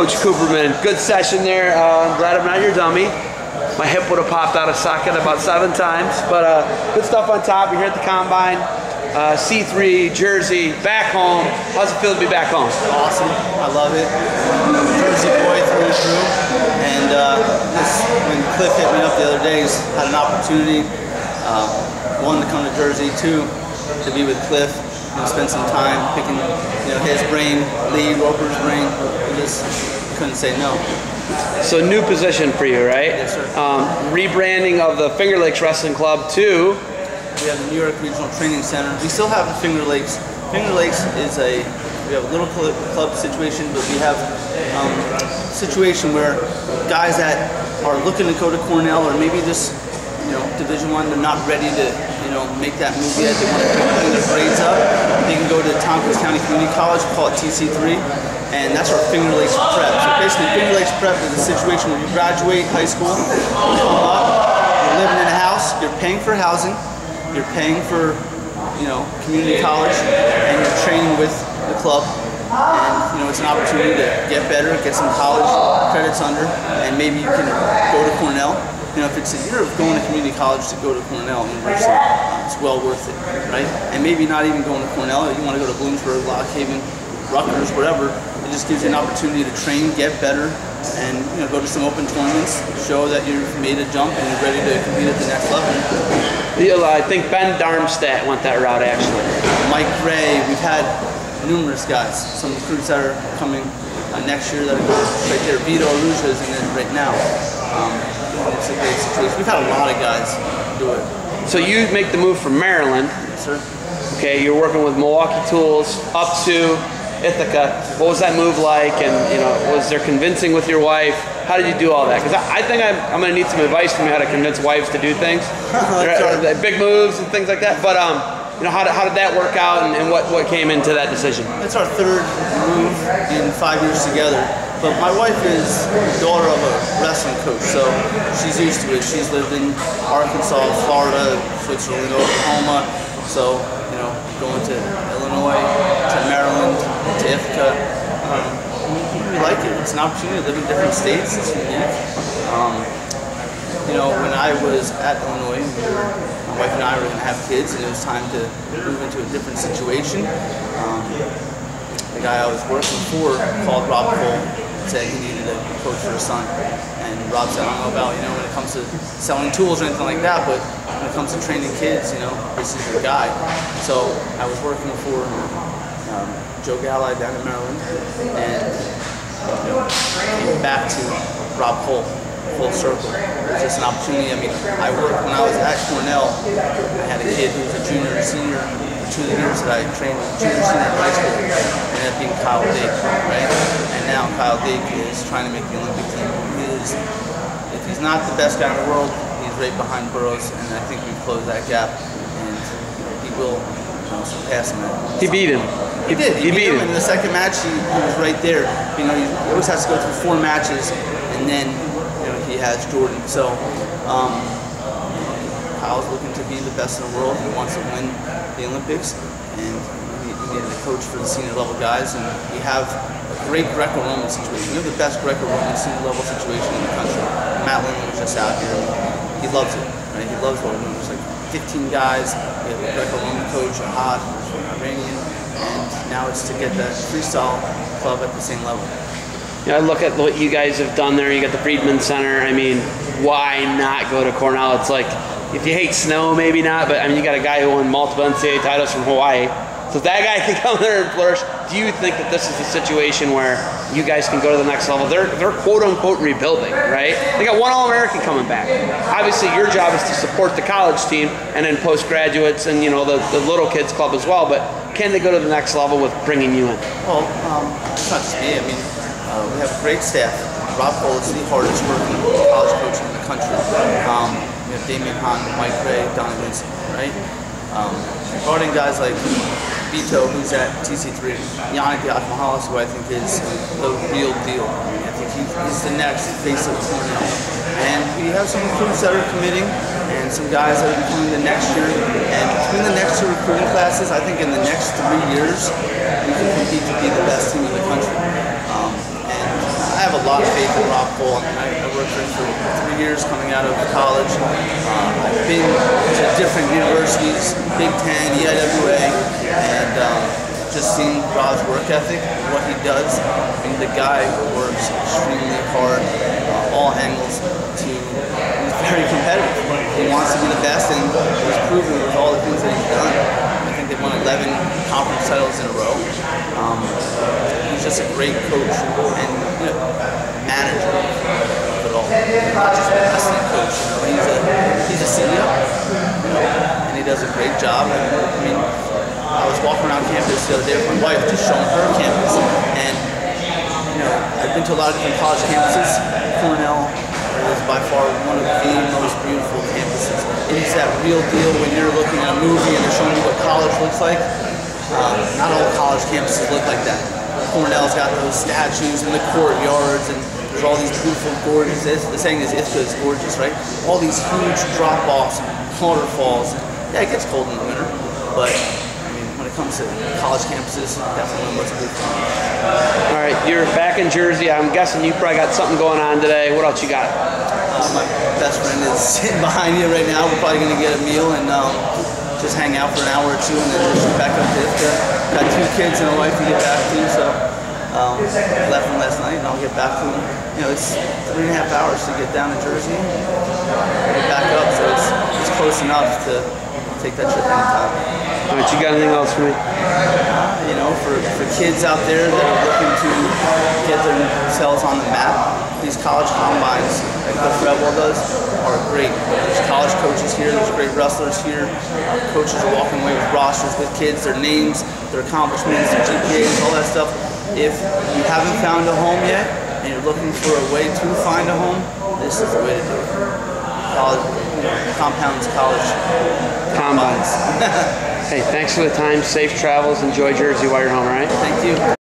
Coach Cooperman. Good session there. Uh, I'm glad I'm not your dummy. My hip would have popped out of socket about seven times, but uh, good stuff on top. You're here at the combine. Uh, C3, Jersey, back home. How's it feel to be back home? Awesome. I love it. Jersey boy through and through. And uh, this, when Cliff hit me up the other day, he's had an opportunity, uh, one, to come to Jersey, two, to be with Cliff and spend some time picking you know, his brain, Lee Roper's brain. We just couldn't say no. So new position for you, right? Yes, sir. Um, rebranding of the Finger Lakes Wrestling Club to We have the New York Regional Training Center. We still have the Finger Lakes. Finger Lakes is a we have a little club situation, but we have um, situation where guys that are looking to go to Cornell or maybe just you know Division One, they're not ready to you know make that movie yet. They want to bring their grades up. They can go to Tompkins County Community College, call it TC3, and that's our Finger Lakes Prep. So basically, Finger Lakes Prep is a situation where you graduate high school, you're living in a house, you're paying for housing, you're paying for you know community college, and you're training with the club. And you know it's an opportunity to get better, get some college credits under, and maybe you can go to Cornell. You know, if it's a year of going to community college to go to Cornell University, it's well worth it, right? And maybe not even going to Cornell. You want to go to Bloomsburg, Lock Haven, Rutgers, whatever. It just gives you an opportunity to train, get better, and you know go to some open tournaments, show that you've made a jump and you're ready to compete at the next level. Yeah, I think Ben Darmstadt went that route actually. Mike Grey, we've had numerous guys, some recruits that are coming uh, next year that are going right there. Vito Arujau is in it right now. Um, it's a great situation. We've had a lot of guys do it. So you make the move from Maryland. Yes, sir. Okay, you're working with Milwaukee Tools up to Ithaca. What was that move like? And you know, was there convincing with your wife? How did you do all that? Because I, I think I'm, I'm going to need some advice from you how to convince wives to do things, Right, big moves and things like that. But um, you know, how did, how did that work out, and, and what what came into that decision? It's our third move in five years together. But my wife is the daughter of a wrestling coach, so she's used to it. She's lived in Arkansas, Florida, Switzerland, Oklahoma. So, you know, going to Illinois, to Maryland, to Ithaca. Um, we, we like it. It's an opportunity to live in different states. It's unique. Um, you know, when I was at Illinois, my wife and I were going to have kids, and it was time to move into a different situation. Um, the guy I was working for called Rob Koll, said he needed a coach for his son. And Rob said, I don't know about, you know, when it comes to selling tools or anything like that, but when it comes to training kids, you know, this is your guy. So I was working for um, Joe Galli down in Maryland, and you know, came back to Rob Koll, full circle. It was just an opportunity. I mean, I worked when I was at Cornell. I had a kid who was a junior or senior. Two years that I trained junior, senior in high school, ended up being Kyle Dake, right? And now Kyle Dake is trying to make the Olympic team. He is, if he's not the best guy in the world, he's right behind Burroughs, and I think we've closed that gap, and he will you know, surpass him. at He beat him. he did. He He, beat beat, him. him. In the second match, he, he was right there. You know, he always has to go through four matches, and then you know he has Jordan. So um, Kyle's looking to be the best in the world. He wants to win the Olympics, and we, needed a coach for the senior level guys. And we have a great Greco-Roman situation. We have the best Greco-Roman senior level situation in the country. Matt Lindland was just out here. He loves it. Right? He loves what we're doing. There's like 15 guys. We have a Greco-Roman coach, Ahad, Iranian, and now it's to get that freestyle club at the same level. Know, I look at what you guys have done there. You got the Friedman Center. I mean, why not go to Cornell? It's like if you hate snow, maybe not. But I mean, you got a guy who won multiple NCAA titles from Hawaii. So if that guy can come there and flourish, do you think that this is a situation where you guys can go to the next level? They're they're quote unquote rebuilding, right? They got one All American coming back. Obviously, your job is to support the college team and then postgraduates and you know the, the little kids club as well. But can they go to the next level with bringing you in? Well, um, it's not me. I mean, uh, we have great staff. Rob Koll is the hardest working college coach in the country. Um, we have Damion Hahn, Mike Don Vincent, right? Um, regarding guys like Vito, who's at TC3, Yianni Diakomihalis, who I think is the real deal. I think he, he's the next face of Cornell. And we have some recruits that are committing and some guys that are coming the next year. And between the next two recruiting classes, I think in the next three years, we can compete to be the best team in the country. Um, and I I have a of faith. I, I, worked for him for three years coming out of college. Uh, I've been to different universities, Big Ten, EIWA, and um, just seeing Rob's work ethic, what he does. I mean, the guy works extremely hard, uh, all angles, to he's very competitive. He wants to be the best, and he's proven with all the things that he's done. I think they've won 11 conference titles in a row. Um, just a great coach and you know, manager of it all. Not just a wrestling coach. You know, he's a he's a CEO, you know, and he does a great job. I mean, I was walking around campus the other day with my wife, just showing her campus, and you know, I've been to a lot of different college campuses. Cornell is by far one of the most beautiful campuses. It is that real deal when you're looking at a movie and they're showing you what college looks like. Um, not all college campuses look like that. Cornell's got those statues in the courtyards and there's all these beautiful gorgeous, the saying is Ithaca is gorgeous, right? All these huge drop-offs and waterfalls. Yeah, it gets cold in the winter, but I mean, when it comes to college campuses, definitely one of the most beautiful. All right, you're back in Jersey. I'm guessing you probably got something going on today. What else you got? Uh, my best friend is sitting behind you right now. We're probably gonna get a meal and um, just hang out for an hour or two, and then just back up to Ithaca. Got two kids and a wife to get back to, so um, left them last night, and I'll get back to them. You know, it's three and a half hours to get down to Jersey, get back up, so it's, it's close enough to take that trip anytime. All right, you got anything else for me? you know, for, for kids out there that are looking to get themselves on the map, these college combines, like Cliff Redwell does, are great. There's college coaches here, there's great wrestlers here. Uh, coaches are walking away with rosters with kids, their names, their accomplishments, their GPAs, all that stuff. If you haven't found a home yet and you're looking for a way to find a home, this is the way to do it. College, you know, compounds, college Combines. hey, thanks for the time. Safe travels. Enjoy Jersey while you're home, all right? Thank you.